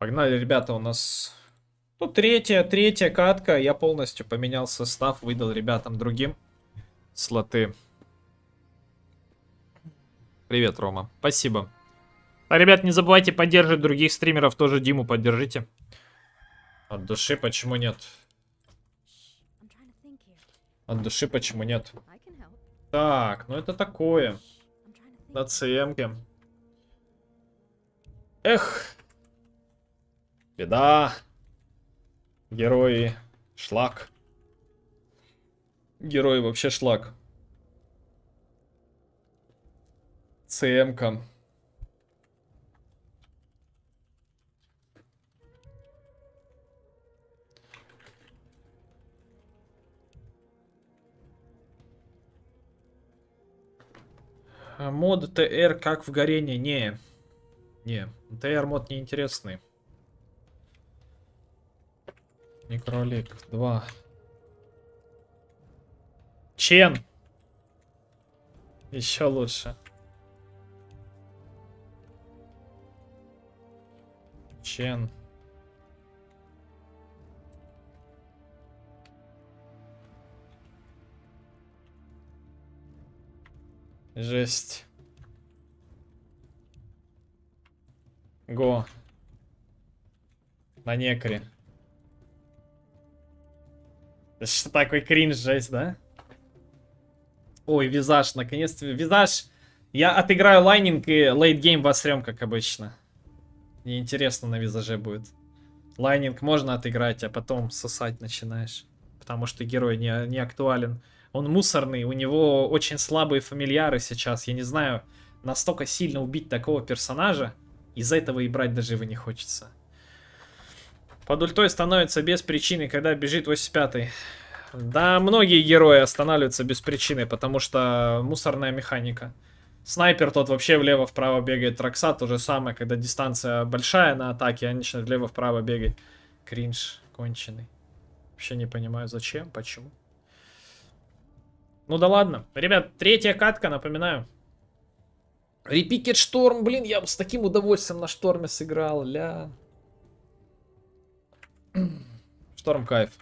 Погнали, ребята, у нас... Ну, третья, третья катка. Я полностью поменял состав, выдал ребятам другим слоты. Привет, Рома. Спасибо. А, ребят, не забывайте поддерживать других стримеров. Тоже Диму поддержите. От души почему нет? От души почему нет? Так, ну это такое. На ЦМке. Эх. Беда. Герои. Шлак. Герои вообще шлак. ЦМка. Мод ТР как в горении? Не. Не. ТР мод неинтересный. Некролик 2. Чен. Еще лучше. Чен. Жесть. Go. На некре. Что такой кринж, жесть, да? Ой, визаж, наконец-то. Визаж. Я отыграю laning и late game восрем, как обычно. Неинтересно на визаже будет. Laning можно отыграть, а потом сосать начинаешь. Потому что герой не, не актуален. Он мусорный, у него очень слабые фамильяры сейчас. Я не знаю, настолько сильно убить такого персонажа. Из-за этого и брать даже его не хочется. Под ультой становится без причины, когда бежит 85-й. Да, многие герои останавливаются без причины, потому что мусорная механика. Снайпер тот вообще влево-вправо бегает. Роксат то же самое, когда дистанция большая на атаке, они начинают влево-вправо бегать. Кринж конченый. Вообще не понимаю, зачем, почему. Ну да ладно. Ребят, третья катка, напоминаю. Репикет Шторм, блин, я бы с таким удовольствием на Шторме сыграл, ля. Шторм кайф.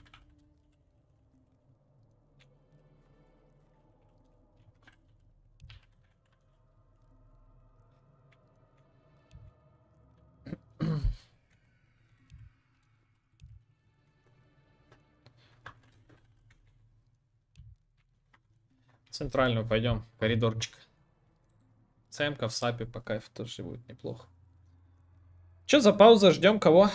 Центральную пойдем, коридорчик. ЦМК в САПе по кайфу тоже будет неплохо. Че за пауза? Ждем кого?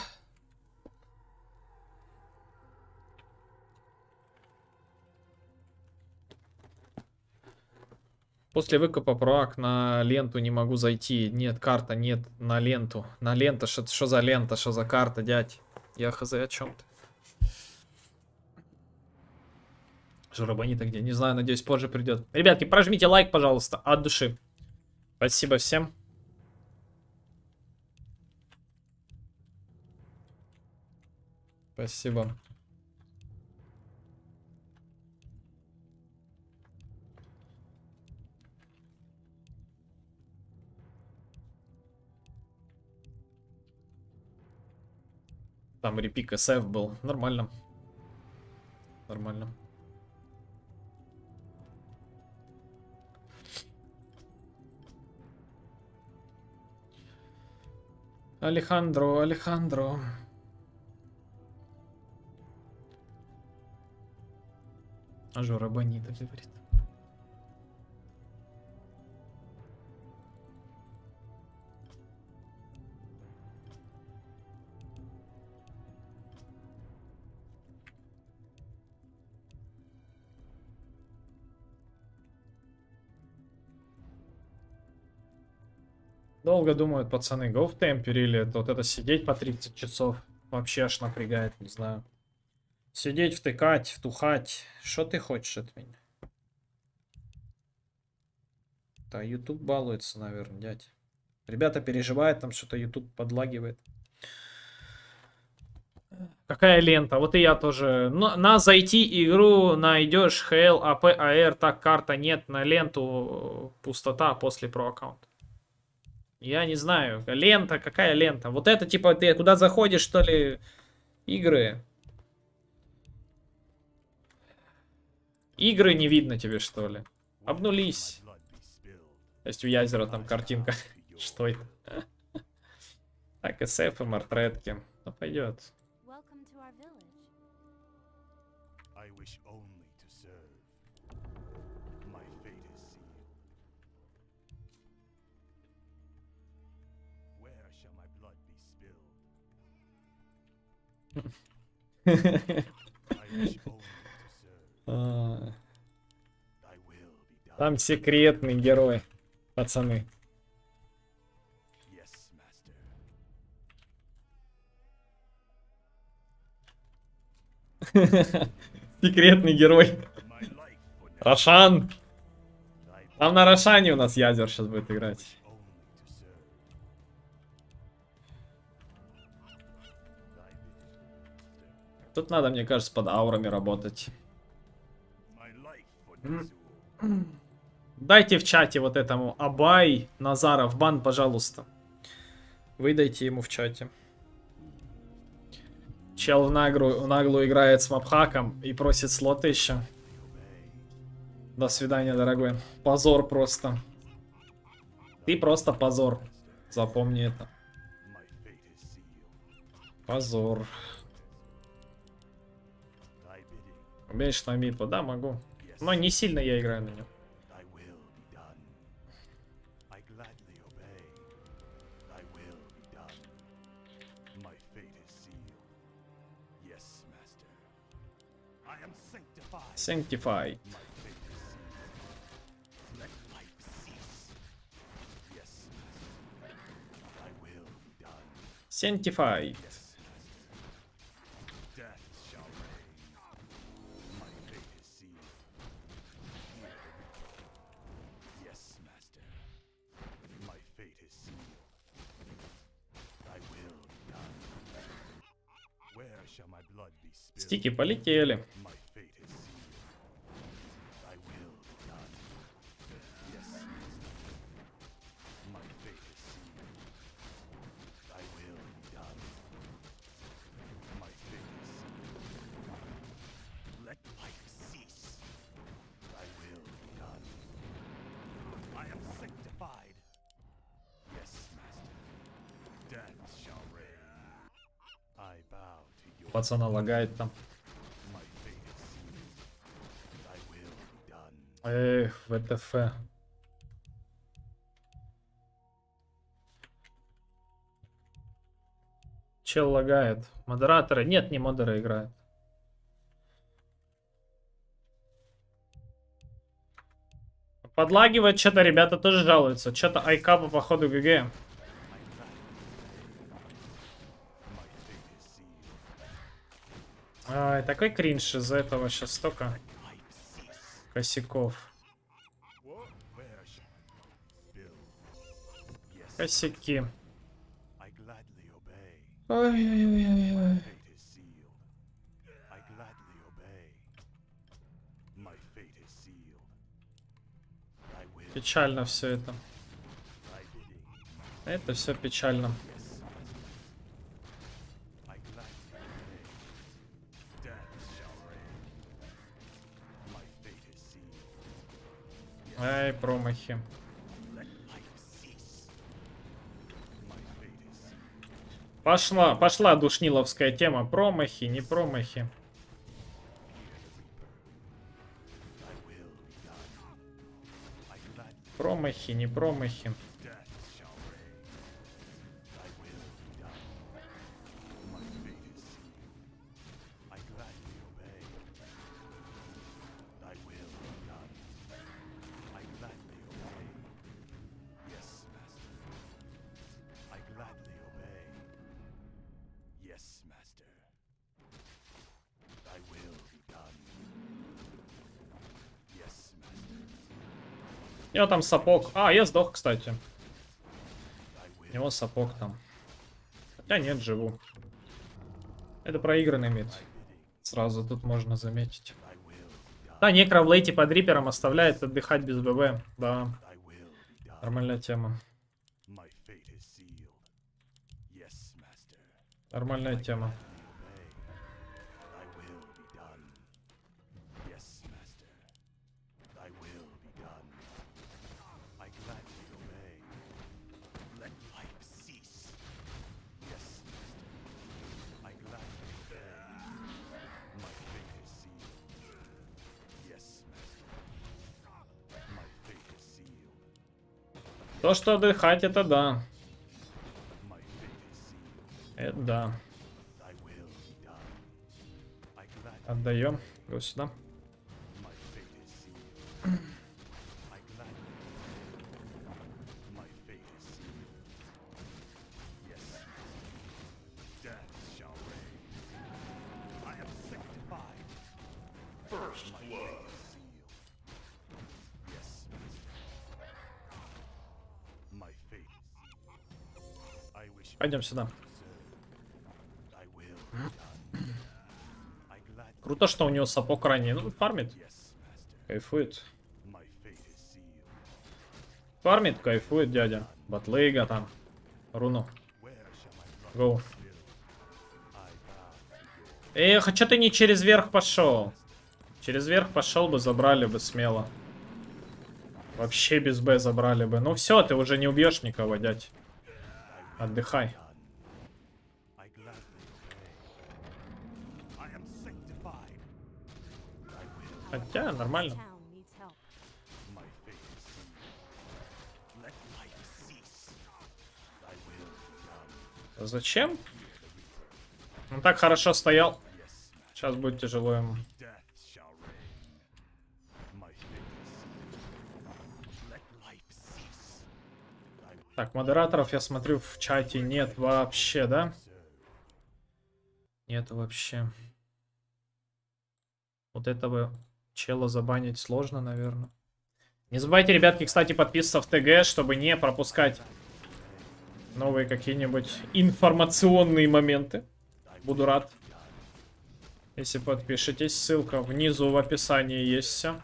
После выкупа проак на ленту не могу зайти. Нет, карта нет на ленту. На лента, что за лента, что за карта, дядь? Я хз о чем ты. Журабанита где? Не знаю, надеюсь, позже придет. Ребятки, прожмите лайк, пожалуйста, от души. Спасибо всем. Спасибо. Там репик СФ был. Нормально. Нормально. Алехандро, Алехандро. Жора Бонита говорит. Долго думают пацаны, go в темпере или вот это сидеть по 30 часов. Вообще аж напрягает, не знаю. Сидеть, втыкать, втухать. Что ты хочешь от меня? Да, YouTube балуется, наверное, дядь. Ребята переживают, там что-то YouTube подлагивает. Какая лента? Вот и я тоже. Но, на зайти игру найдешь HL, AP, AR, так карта нет, на ленту пустота после про аккаунт. Я не знаю. Лента, какая лента? Вот это, типа, ты куда заходишь, что ли, игры? Игры не видно тебе, что ли? Обнулись. Есть у Язера там картинка. Что это? Так, СФ и мартретки. Ну, пойдет. Там секретный герой, пацаны. Секретный герой. Рошан. Там на Рошане у нас Язер сейчас будет играть. Тут надо, мне кажется, под аурами работать. Дайте в чате вот этому Абай Назаров бан, пожалуйста. Выдайте ему в чате. Чел в наглую, в наглую играет с мапхаком и просит слоты еще. До свидания, дорогой. Позор просто. Ты просто позор. Запомни это. Позор. Умеешь на мипу? Да, могу. Но не сильно я играю на нем. Thy will Стики полетели. Пацана лагает там. Эх, ВТФ. Чел лагает. Модераторы? Нет, не модеры играют. Подлагивает что-то, ребята тоже жалуются. Что-то айкапа походу ГГ. Ай, такой кринж из-за этого сейчас столько косяков. Косяки. Will, Печально все это. Это все печально. Ай, промахи. Пошла, пошла душниловская тема. Промахи, не промахи. Промахи, не промахи. него там сапог. А, я сдох, кстати. У него сапог там. Хотя нет, живу. Это проигранный мид. Сразу тут можно заметить. Да, некро в лейте под рипером оставляет отдыхать без ББ. Да. Нормальная тема. Нормальная тема. То, что отдыхать, это да. Это да. Отдаем. Go сюда. Пойдем сюда. Круто, что у него сапог ранее. Ну, фармит. Кайфует. Фармит, кайфует дядя. Батлейга там. Руну. Your Эх, а чё ты не через верх пошел? Через верх пошел бы, забрали бы смело. Вообще без Б забрали бы. Ну все, ты уже не убьешь никого, дядь. Отдыхай. Be done. Зачем? Он так хорошо стоял. Сейчас будет тяжело ему. Так, модераторов я смотрю в чате нет вообще, да? Нет вообще. Вот этого чела забанить сложно, наверное. Не забывайте, ребятки, кстати, подписываться в ТГ, чтобы не пропускать новые какие-нибудь информационные моменты. Буду рад. Если подпишитесь, ссылка внизу в описании есть done.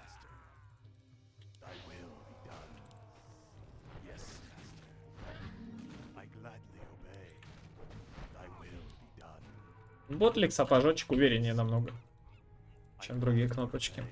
Ботлик, сапожочек увереннее намного, чем другие кнопочки.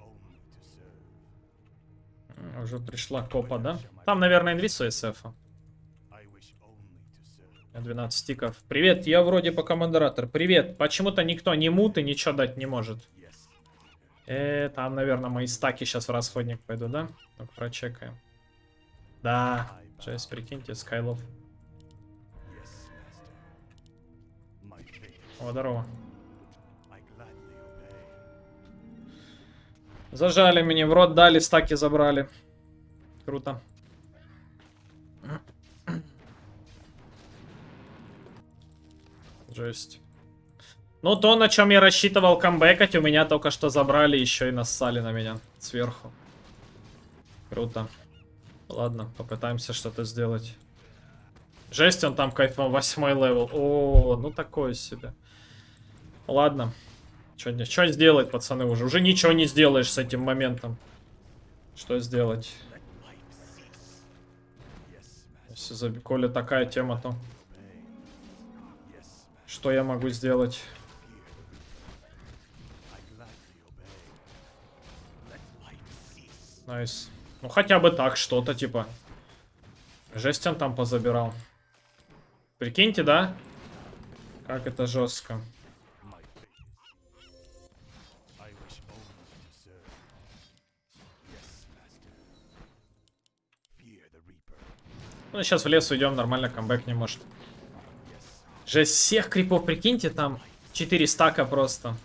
Only to serve. М, Уже пришла копа, да? Там, наверное, инвиз у SF. I 12 стиков. Привет, я вроде пока модератор. Привет. Почему-то никто не мут и ничего дать не может. Э, там, наверное, мои стаки сейчас в расходник пойду, да? Ну прочекаем. Да. Жесть, прикиньте, Скайлов. О, здорово. Зажали меня, в рот дали, стаки забрали. Круто. Жесть. Ну, то, на чем я рассчитывал камбэкать, у меня только что забрали, еще и нассали на меня сверху. Круто. Ладно, попытаемся что-то сделать. Жесть, он там кайфом восьмой level. О, ну такое себе. Ладно. Что сделать, пацаны, уже? Уже ничего не сделаешь с этим моментом. Что сделать? Если за Коля такая тема, то. Что я могу сделать? Nice. Ну хотя бы так, что-то типа. Жесть он там позабирал. Прикиньте, да? Как это жестко. Ну, сейчас в лес уйдем, нормально камбэк не может. Жесть, всех крипов, прикиньте, там 4 стака просто.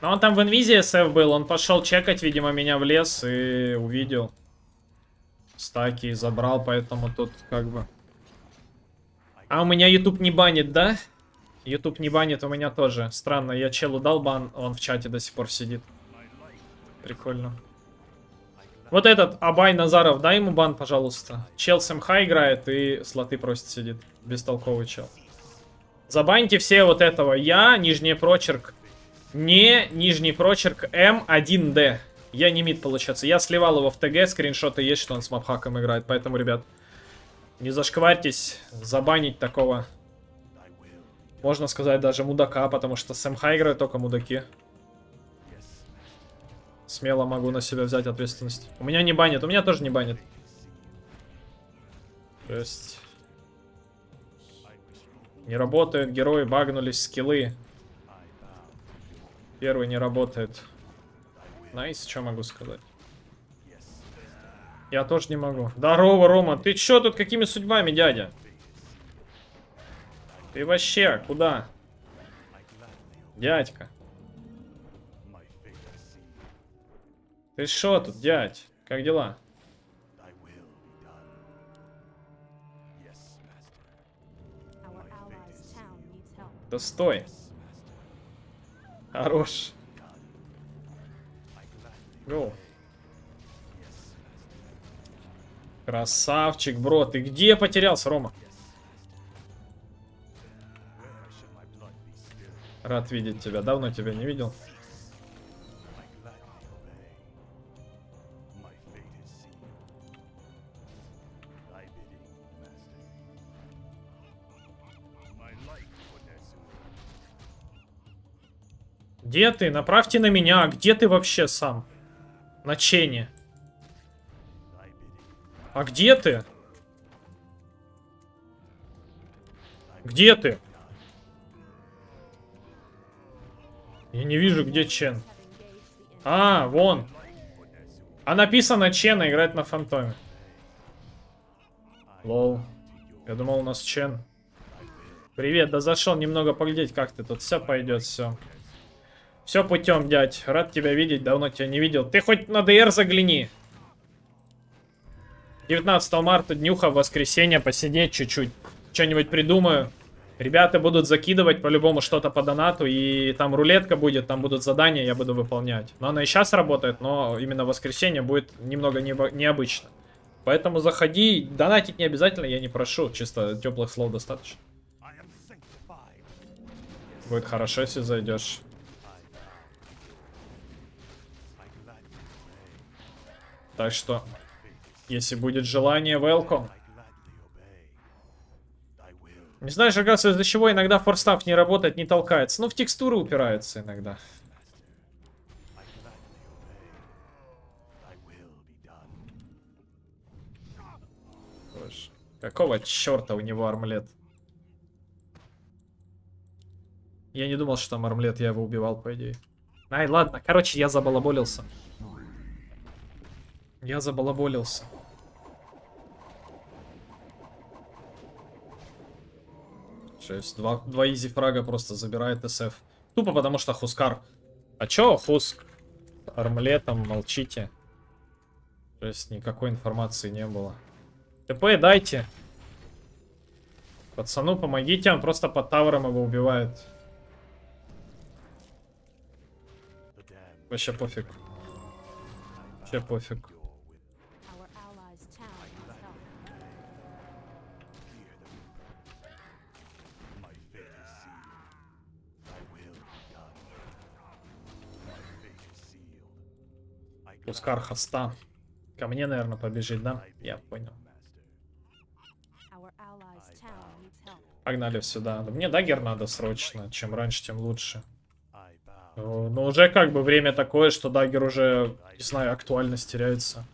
Но он там в инвизе СФ был, он пошел чекать, видимо, меня в лес и увидел. Стаки забрал, поэтому тут как бы... А у меня YouTube не банит, да? YouTube не банит, у меня тоже. Странно, я челу дал бан, он в чате до сих пор сидит. Прикольно. Вот этот Абай Назаров, дай ему бан, пожалуйста. Чел с МХ играет и слоты просит сидит. Бестолковый чел. Забаньте все вот этого. Я, нижний прочерк. Не, нижний прочерк М1Д. Я не мид, получается. Я сливал его в ТГ, скриншоты есть, что он с мапхаком играет. Поэтому, ребят, не зашкварьтесь. Забанить такого, можно сказать, даже мудака, потому что с МХ играют только мудаки. Смело могу на себя взять ответственность. У меня не банит, у меня тоже не банит. То есть... Не работают герои, багнулись скиллы. Первый не работает. Nice, что могу сказать? Я тоже не могу. Здорово, Рома. Ты чё тут какими судьбами, дядя? Ты вообще куда? Дядька. Ты шо тут, дядь? Как дела? Да стой. Хорош. Гоу. Красавчик, бро. Ты где потерялся, Рома? Рад видеть тебя. Давно тебя не видел. Где ты? Направьте на меня. Где ты вообще сам? На Чене. А где ты? Где ты? Я не вижу, где Чен. А, вон. А написано Чена играет на фантоме. Лол. Я думал, у нас Чен. Привет, да зашел немного поглядеть, как ты тут. Все пойдет, все. Все путем, дядь. Рад тебя видеть, давно тебя не видел. Ты хоть на ДР загляни. 19 марта, днюха, воскресенье, посидеть чуть-чуть. Что-нибудь придумаю. Ребята будут закидывать по-любому что-то по донату, и там рулетка будет, там будут задания, я буду выполнять. Но она и сейчас работает, но именно в воскресенье будет немного необычно. Поэтому заходи, донатить не обязательно, я не прошу, чисто теплых слов достаточно. Будет хорошо, если зайдешь. Так что, если будет желание, welcome. Не знаешь, оказывается, из-за чего иногда форстав не работает, не толкается. Ну, в текстуры упирается иногда. Какого черта у него армлет? Я не думал, что там армлет, я его убивал, по идее. Ай, ладно, короче, я забалаболился. Я забалаболился. Шесть. Два, два изи фрага просто забирает СФ. Тупо потому что Хускар. А чё Хуск? Армлетом молчите. То есть никакой информации не было. ТП дайте. Пацану помогите, он просто под тавером его убивает. Вообще пофиг. Вообще пофиг. Пускар хоста. Ко мне, наверное, побежит, да? Я понял. Погнали сюда. Да Мне дагер надо срочно. Чем раньше, тем лучше. Но уже как бы время такое, что dagger уже, не знаю, актуальность теряется.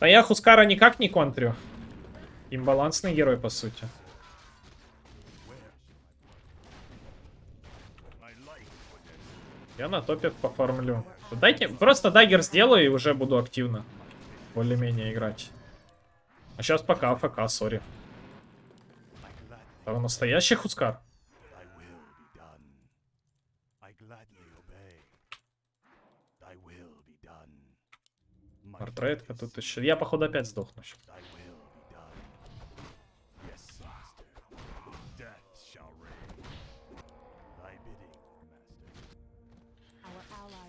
А я Хускара никак не контрю. Имбалансный герой, по сути. Я на топе пофармлю. Дайте, просто dagger сделаю и уже буду активно. Более-менее играть. А сейчас пока AFK, sorry. Это настоящий Хускар? Is тут еще. Я, походу, опять сдохну.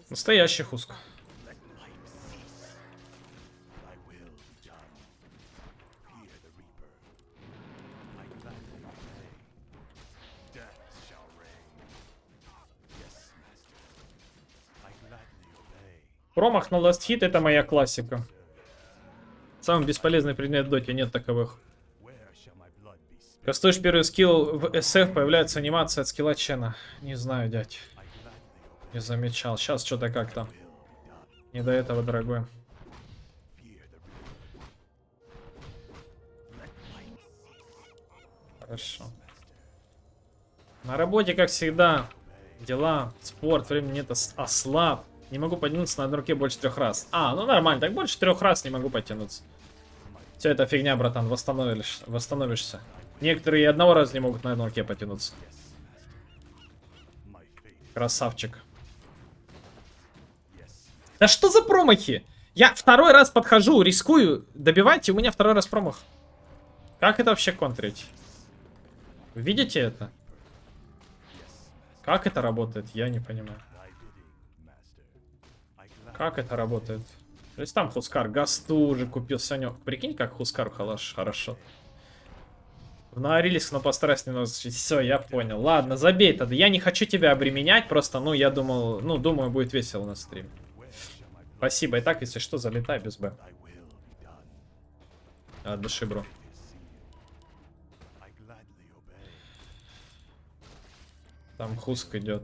Настоящая хуска. Промах на ласт хит это моя классика. Самый бесполезный предмет в доте, нет таковых. Кастуешь первый скилл в SF, появляется анимация от скилла Чена. Не знаю, дядь. Не замечал. Сейчас что-то как-то. Не до этого, дорогой. Хорошо. На работе, как всегда, дела, спорт, времени нет, ос- ослаб. Не могу подтянуться на одной руке больше трех раз. А, ну нормально, так больше трех раз не могу подтянуться. Все это фигня, братан, восстановишься. восстановишься. Некоторые и одного раза не могут на одной руке потянуться. Красавчик. Да что за промахи? Я второй раз подхожу, рискую, добивайте, у меня второй раз промах. Как это вообще контрить? Видите это? Как это работает? Я не понимаю. Как это работает? То есть там Хускар Гасту уже купил сегодня. Прикинь, как Хускар халаш хорошо. Наорились, но постараюсь немного Все, я понял. Ладно, забей тогда. Я не хочу тебя обременять, просто, ну, я думал, ну, думаю, будет весело на стриме. Спасибо. И так, если что, залетай без Б. От души, бро. Там Хуск идет.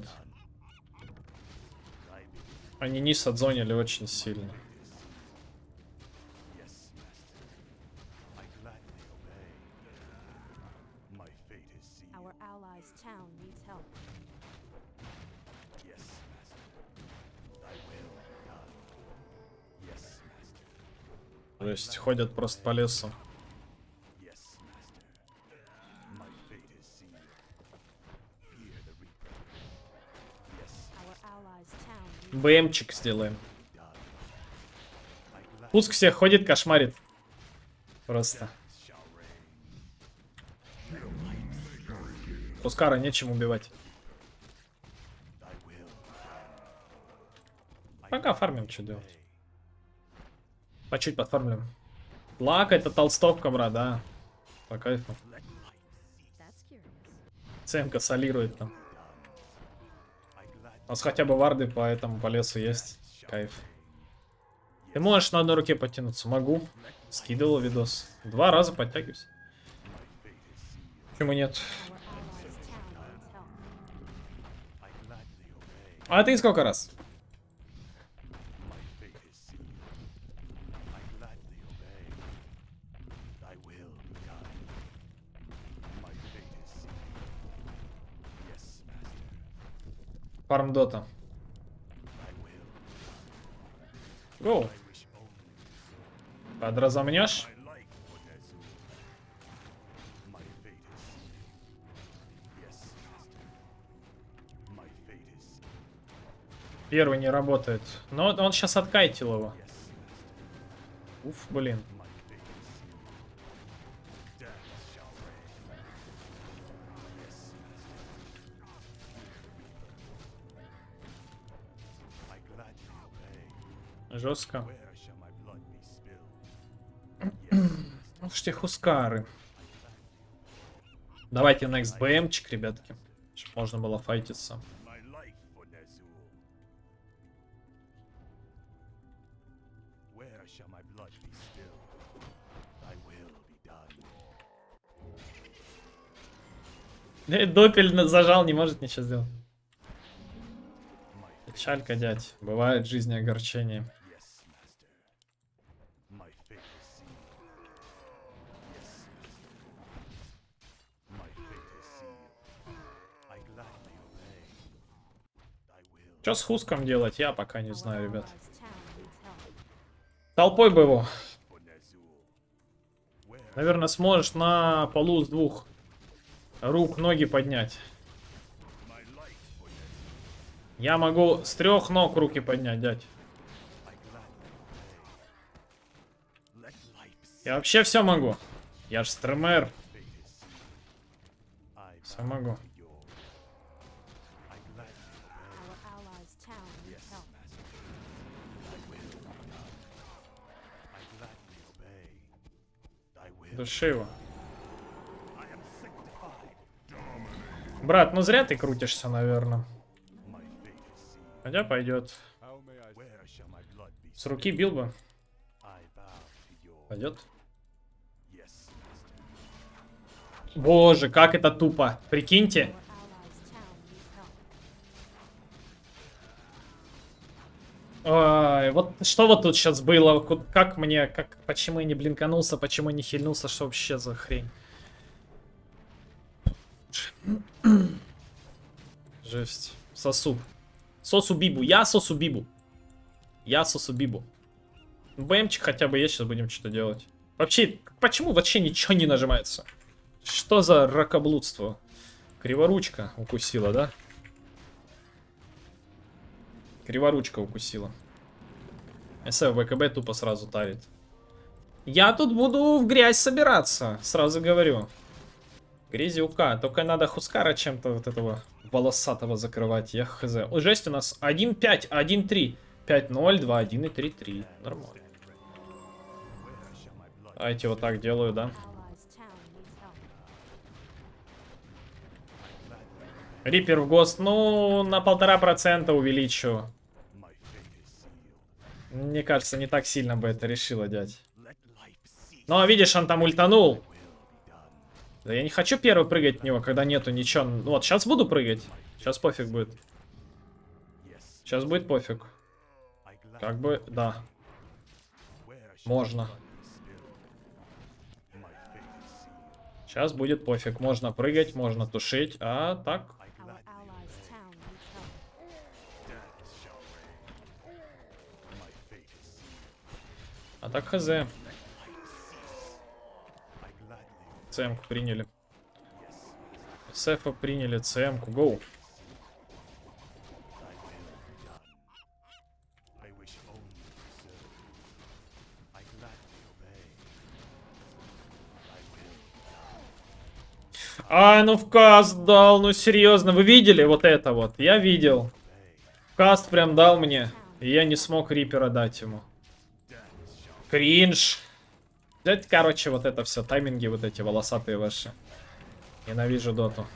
Они низ отзонили очень сильно. То есть ходят просто по лесу. БМчик сделаем. Пуск всех ходит, кошмарит. Просто. Хускара нечем убивать. Пока фармим, что делать. По чуть подфармлим. Лак это толстовка, брат, да. По кайфу. Цемка солирует там. У нас хотя бы варды по этому по лесу есть. Кайф. Ты можешь на одной руке подтянуться? Могу. Скидывал видос. Два раза подтягиваюсь. Почему нет? А ты сколько раз? Fate is sealed. Первый не работает. Но он сейчас откайтил его. Уф, блин. Ух ж те хускары. Давайте next БМчик, ребятки. Чтоб можно было файтиться. Допель на- зажал, не может ничего сделать. Печалька, дядь. Бывает в жизни огорчение. Что с Хуском делать, я пока не знаю, ребят. Толпой бы его. Наверное, сможешь на полу с двух рук ноги поднять. Я могу с трех ног руки поднять, дядь. Я вообще все могу. Я ж стример. Все могу. Sanctified. Брат, ну зря ты крутишься, наверное. Хотя пойдет. С руки бил бы. Пойдет. Боже, как это тупо. Прикиньте. Ой, вот что вот тут сейчас было? Как мне, как, почему я не блинканулся, почему не хильнулся, что вообще за хрень? Жесть. Сосу. Сосу Бибу. Я сосу Бибу. Я сосу Бибу. БМчик хотя бы есть, сейчас будем что-то делать. Вообще, почему вообще ничего не нажимается? Что за ракоблудство? Криворучка укусила, да? Криворучка укусила. СФ ВКБ тупо сразу тарит. Я тут буду в грязь собираться, сразу говорю. Грязюка. Только надо Хускара чем-то вот этого волосатого закрывать. Я хз. О, жесть у нас 1-5, 1-3. 5-0, 2-1 и 3-3. Нормально. Давайте вот так делаю, да. Рипер в ГОСТ, ну, на полтора процента увеличу. Мне кажется, не так сильно бы это решило, дядь. Let life cease. Но видишь, он там ультанул. Да я не хочу первый прыгать в него, когда нету ничего. Ну Вот, сейчас буду прыгать. Сейчас пофиг будет. Сейчас будет пофиг. Как бы, да, можно. Сейчас будет пофиг. Можно прыгать, можно тушить. А так, а так хз. ЦМ-ку приняли. СФ приняли, ЦМ-ку, гоу. А, ну в каст дал, ну серьезно, вы видели вот это вот? Я видел. Каст прям дал мне, и я не смог Рипера дать ему. Кринж. Это, короче, вот это все, тайминги вот эти волосатые ваши. Ненавижу доту.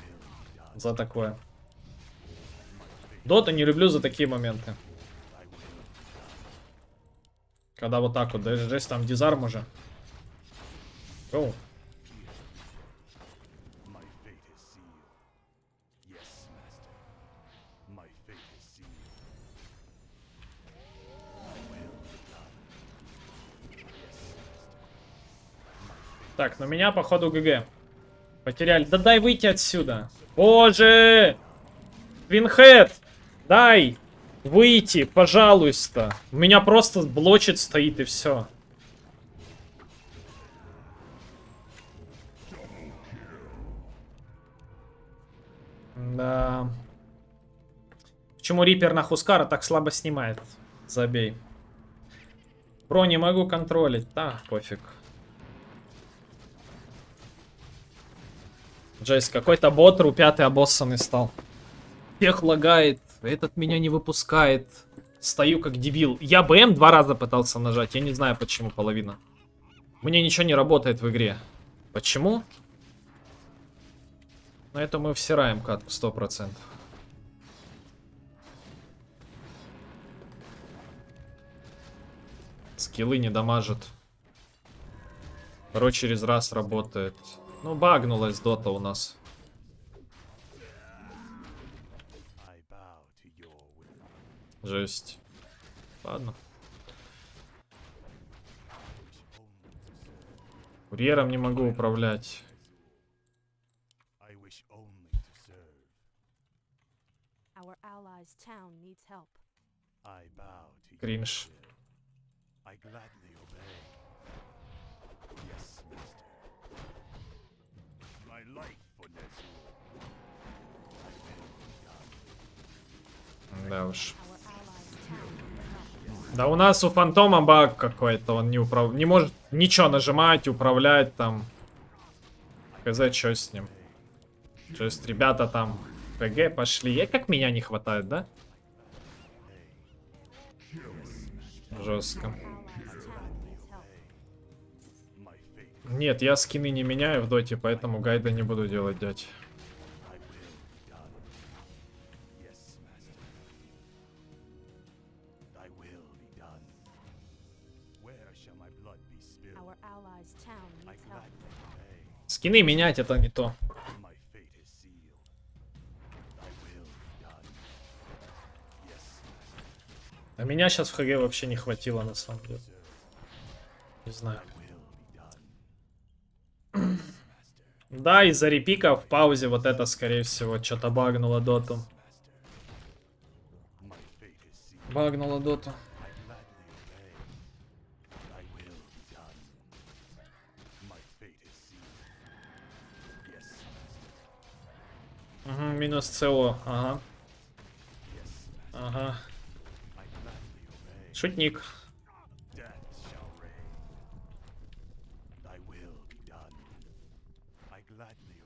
За такое. Доту не люблю за такие моменты. Когда вот так вот, даже жесть, там дизарм уже. Гоу. Так, ну меня, походу, ГГ. Потеряли. Да дай выйти отсюда. Боже! Винхед! Дай! Выйти, пожалуйста. У меня просто блочит стоит и все. Да. Почему Рипер на Хускара так слабо снимает? Забей. Про не могу контролить. Да, пофиг. Джейс, какой-то ботр у пятый обоссанный стал. Всех лагает, этот меня не выпускает. Стою как дебил. Я БМ два раза пытался нажать, я не знаю почему половина. Мне ничего не работает в игре. Почему? Но это мы всираем катку 100%. Скиллы не дамажат. Порой через раз работает. Ну, багнулась дота у нас. Жесть. Ладно. Курьером не могу управлять. I Да уж. Да у нас у фантома баг какой-то, он не управ... не может ничего нажимать, управлять там. Хз, что с ним. То есть ребята там ПГ пошли. Э, как меня не хватает, да? Жестко. Нет, я скины не меняю в доте, поэтому гайда не буду делать, дядь. Скины менять это не то. А меня сейчас в ХГ вообще не хватило на самом деле. Не знаю. Да, из-за репика в паузе вот это, скорее всего, что-то багнуло доту. Багнуло доту.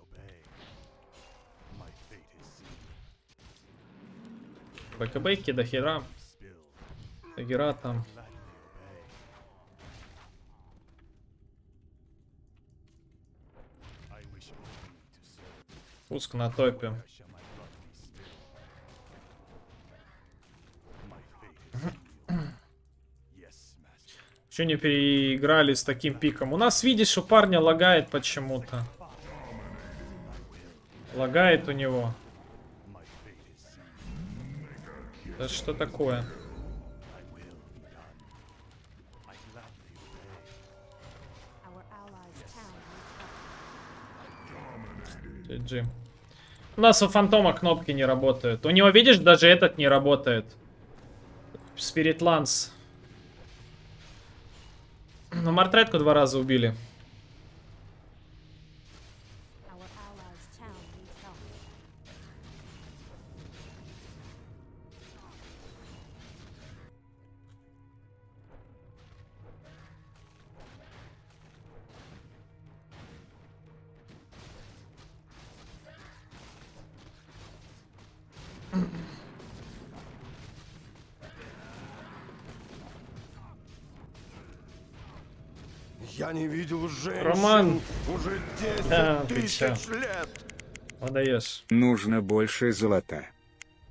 Obey. My fate is sealed. БКБки до хера. До хера там. Пуск на топе. Че не переиграли с таким пиком? У нас, видишь, у парня лагает почему-то. Лагает у него. Да что такое? GG. У нас у фантома кнопки не работают. У него, видишь, даже этот не работает. Спирит Ланс. Ну, Мартретку два раза убили. Тысяч лет. Подаешь. Нужно больше золота.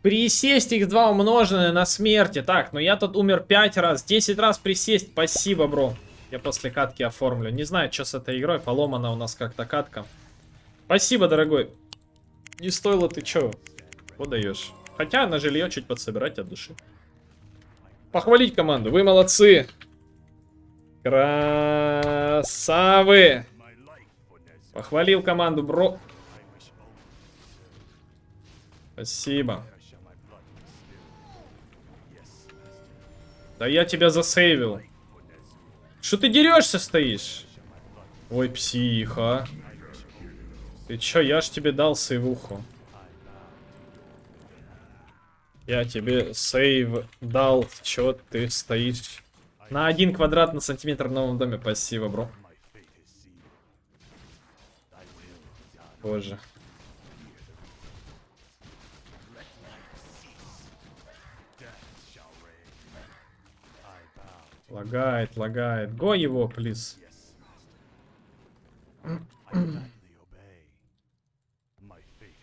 Присесть x2 умноженное на смерти. Так, ну я тут умер 5 раз. 10 раз присесть. Спасибо, бро. Я после катки оформлю. Не знаю, что с этой игрой. Поломана у нас как-то катка. Спасибо, дорогой. Не стоило ты чё? Подаешь. Хотя на жилье чуть подсобирать от души. Похвалить команду. Вы молодцы. Красавы. Похвалил команду, бро. Спасибо. Да я тебя засейвил. Что ты дерешься стоишь? Ой, психа. Ты чё, я ж тебе дал сейвуху. Я тебе сейв дал, чё ты стоишь? На один квадратный сантиметр в новом доме, спасибо, бро.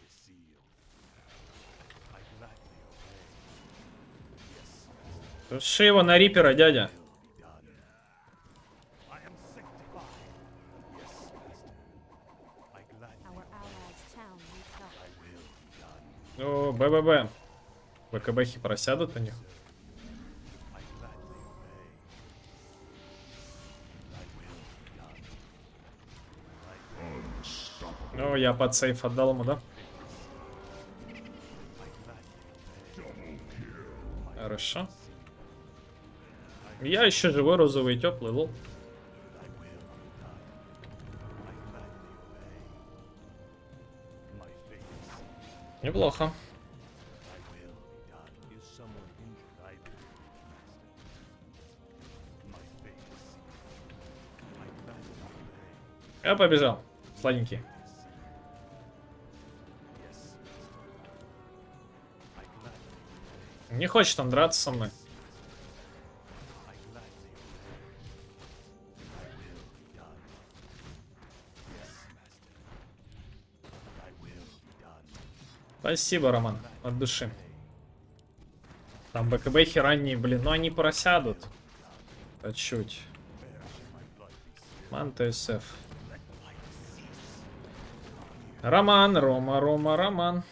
Sealed. I gladly obey. Yes, master. Туши его на рипера, дядя. О, БББ. БКБхи просядут у них. О, я под сейф отдал ему, да? Хорошо. Я еще живой, розовый теплый, лол. Obey. Я побежал. Сладенький. Не хочет он драться со мной. Спасибо, Роман. От души. Там БКБхи ранние, блин, но они просядут. А чуть. Манта СФ. Роман, Рома, Рома, Роман.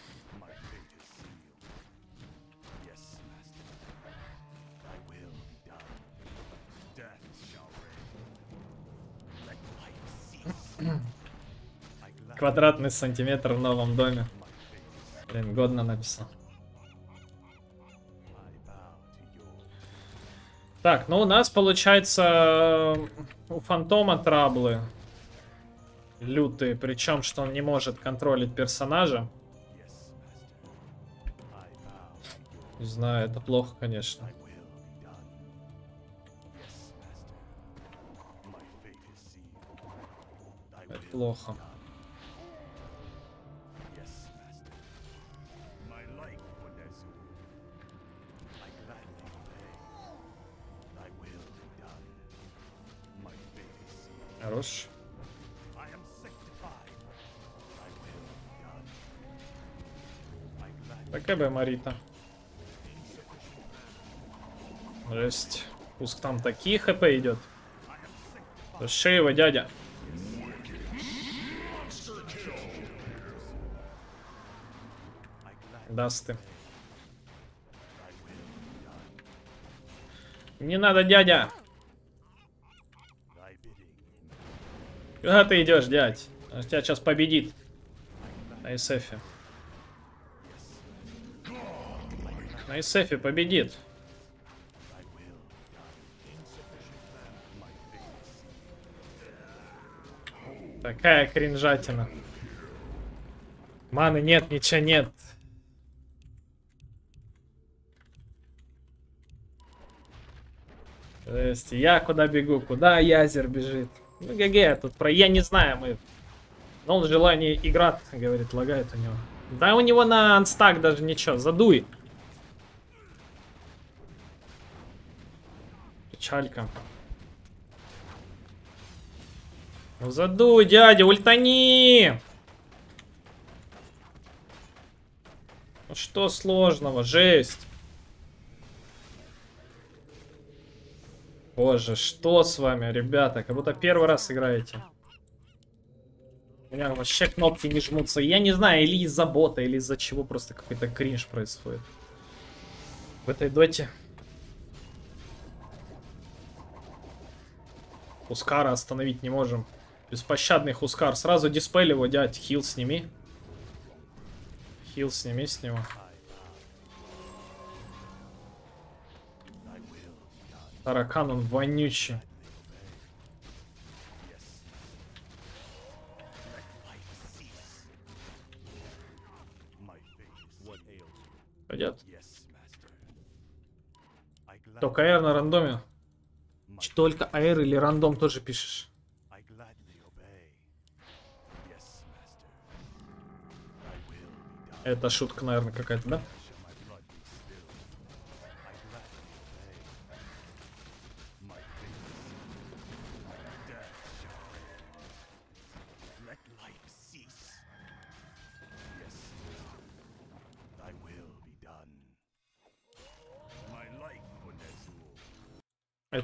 Квадратный сантиметр в новом доме. Блин, годно yours. Так, ну у нас получается у фантома траблы лютые, причем что он не может контролить персонажа. Не знаю, это плохо, конечно. Thy will gladly ПКБ Марита. Жесть. Пуск там такие хп идет. Туши его, дядя. Даст ты. Не надо, дядя. Куда ты идешь, дядь? Он тебя сейчас победит. На СФе. На СФе победит. Такая кринжатина. Маны нет, ничего нет. То есть я куда бегу, куда Язер бежит. Ну ГГ, тут про я не знаю, мы... Но он желание играть, говорит, лагает у него. Да у него на анстак даже ничего, задуй. Печалька. Ну задуй, дядя, ультани! Ну что сложного, жесть. Боже, что с вами, ребята? Как будто первый раз играете. У меня вообще кнопки не жмутся. Я не знаю, или из-за бота, или из-за чего просто какой-то кринж происходит. В этой доте. Хускара остановить не можем. Беспощадный Хускар. Сразу диспель его, дядь. Хил сними. Хил сними с него. Таракан, он вонючий. Пойдет. Только AR на рандоме. Только AR или рандом тоже пишешь? Это шутка, наверное, какая-то, да?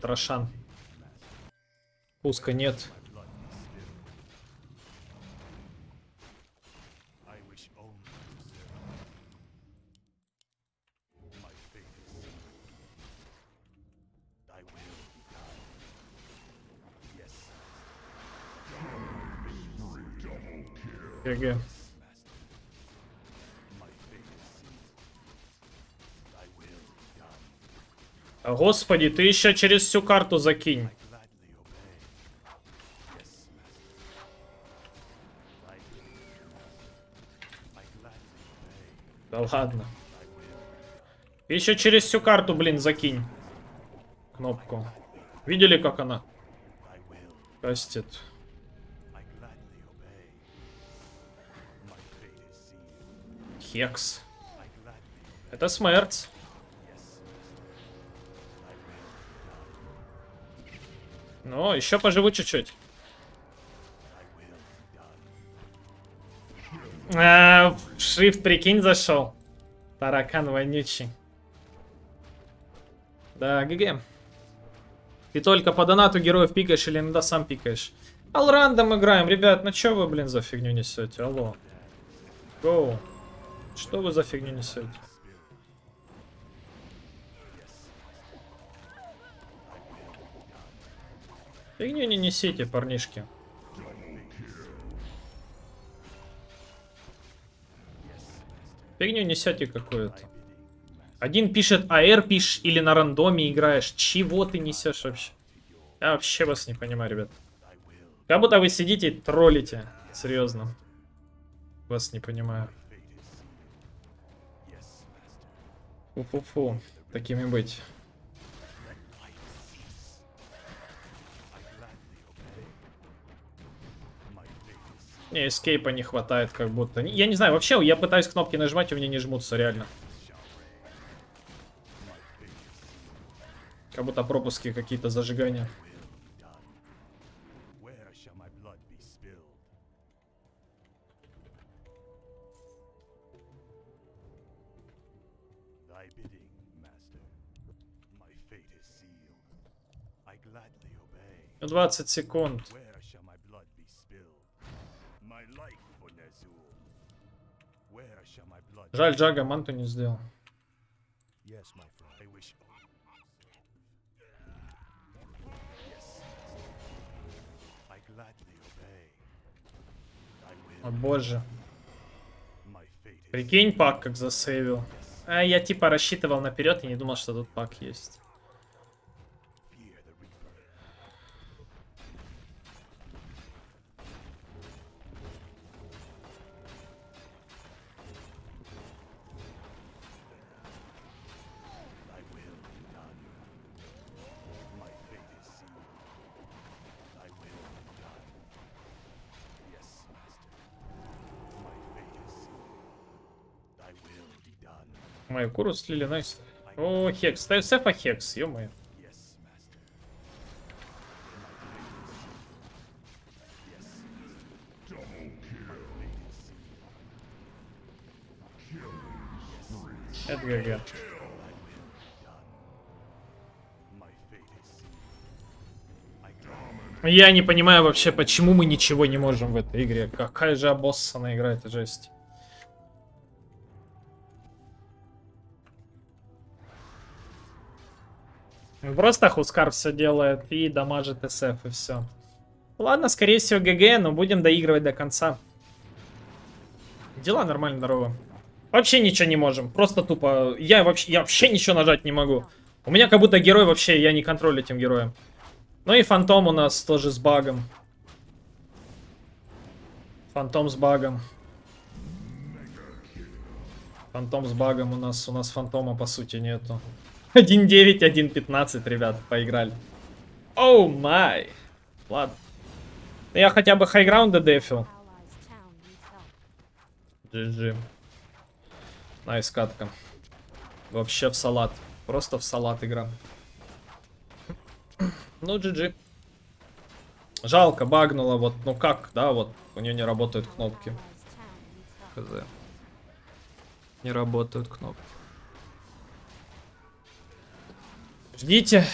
Это Рошан. Пуска нет. Господи, ты еще через всю карту закинь. Да ладно. Еще через всю карту, блин, закинь. Кнопку. Видели, как она кастит? Хекс. Это смерть. Ну, еще поживу чуть-чуть. А, Shift, прикинь, зашел. Таракан вонючий. Да, ГГ. Ты только по донату героев пикаешь или иногда сам пикаешь? Алрандом играем, ребят, ну чё вы, блин, за фигню несете? Алло. Гоу. Что вы за фигню несете? Фигню не несите, парнишки. Фигню несете какую-то. Один пишет АР пишешь или на рандоме играешь. Чего ты несешь вообще? Я вообще вас не понимаю, ребят. Как будто вы сидите и троллите. Серьезно. Вас не понимаю. Фу-фу-фу. Такими быть. Не, эскейпа не хватает как будто. Я не знаю, вообще я пытаюсь кнопки нажимать, у меня не жмутся реально. Как будто пропуски какие-то зажигания. Where shall Жаль, Джага манту не сделал. О боже. Прикинь, пак как засейвил. А я типа рассчитывал наперед и не думал, что тут пак есть. Мою куру слили, найс. О, Хекс. Ставь сефа Хекс, ё-моё. Это Я не понимаю вообще, почему мы ничего не можем в этой игре. Какая же обоссанная игра, это жесть. Просто Хускар все делает и дамажит СФ и все. Ладно, скорее всего ГГ, но будем доигрывать до конца. Дела нормально, здорово. Вообще ничего не можем. Просто тупо. Я вообще, я вообще ничего нажать не могу. У меня как будто герой вообще, я не контролю этим героем. Ну и фантом у нас тоже с багом. Фантом с багом. Фантом с багом у нас. У нас фантома по сути нету. 1.9, 1.15, ребят, поиграли. Oh my. Ладно. Ну, Я хотя бы high ground а дефил. GG. Найс катка. Вообще в салат. Просто в салат игра. Ну, GG. Жалко, багнула. Вот, ну как, да, вот. У нее не работают кнопки. Хз. Не работают кнопки. Ждите.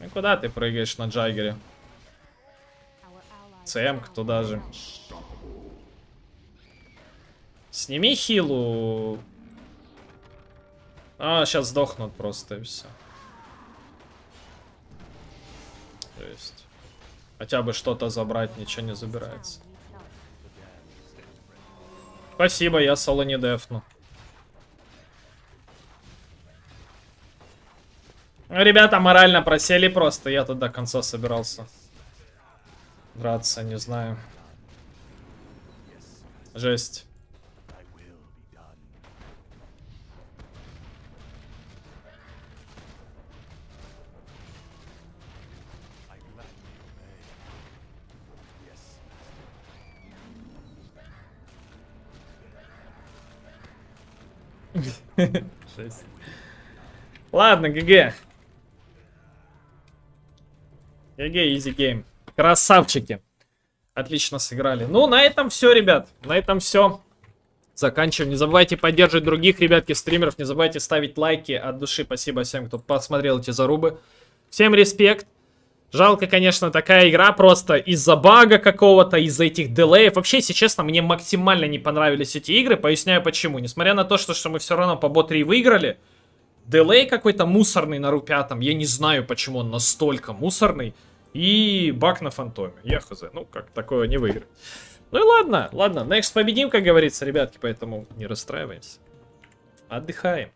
Ну куда ты прыгаешь на ЦМ town туда же. Сними хилу. А, сейчас сдохнут просто и все. То есть. Хотя бы что-то забрать, ничего не забирается. Спасибо, я соло не дефну. Ребята морально просели просто, я тут до конца собирался. Драться, не знаю. Жесть. Thy will ГГ, easy game. Красавчики. Отлично сыграли. Ну, на этом все, ребят. На этом все. заканчиваем. Не забывайте поддерживать других ребятки, стримеров. Не забывайте ставить лайки от души. Спасибо всем, кто посмотрел эти зарубы. Всем респект. Жалко, конечно, такая игра просто из-за бага какого-то, из-за этих дилеев. Вообще, если честно, мне максимально не понравились эти игры. Поясняю почему. Несмотря на то, что, что мы все равно по бот 3 выиграли, дилей какой-то мусорный на ру пятом. Я не знаю, почему он настолько мусорный. И баг на фантоме. Я хз. Ну, как такое не выиграть. Ну и ладно, ладно. Next победим, как говорится, ребятки. Поэтому не расстраиваемся. Отдыхаем.